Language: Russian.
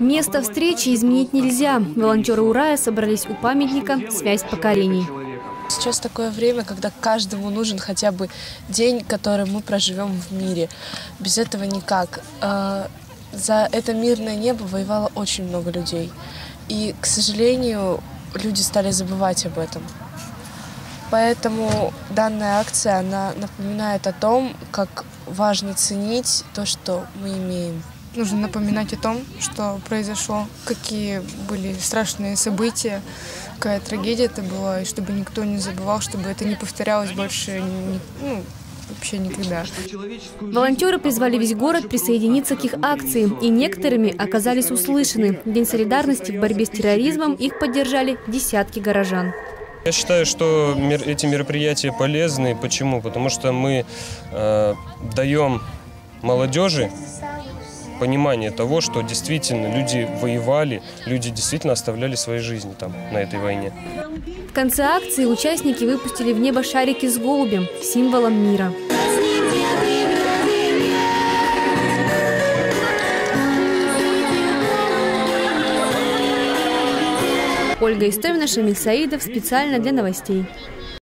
Место встречи изменить нельзя. Волонтеры Урая собрались у памятника «Связь поколений». Сейчас такое время, когда каждому нужен хотя бы день, который мы проживем в мире. Без этого никак. А, за это мирное небо воевало очень много людей. И, к сожалению, люди стали забывать об этом. Поэтому данная акция, она напоминает о том, как важно ценить то, что мы имеем. Нужно напоминать о том, что произошло, какие были страшные события, какая трагедия это была, и чтобы никто не забывал, чтобы это не повторялось больше ни, ну, вообще никогда. Волонтеры призвали весь город присоединиться к их акции, и некоторыми оказались услышаны. В День солидарности в борьбе с терроризмом их поддержали десятки горожан. Я считаю, что эти мероприятия полезны. Почему? Потому что мы э, даем молодежи понимание того, что действительно люди воевали, люди действительно оставляли свои жизни там, на этой войне. В конце акции участники выпустили в небо шарики с голубем, символом мира. Ольга Истомина, Шамиль Саидов. Специально для новостей.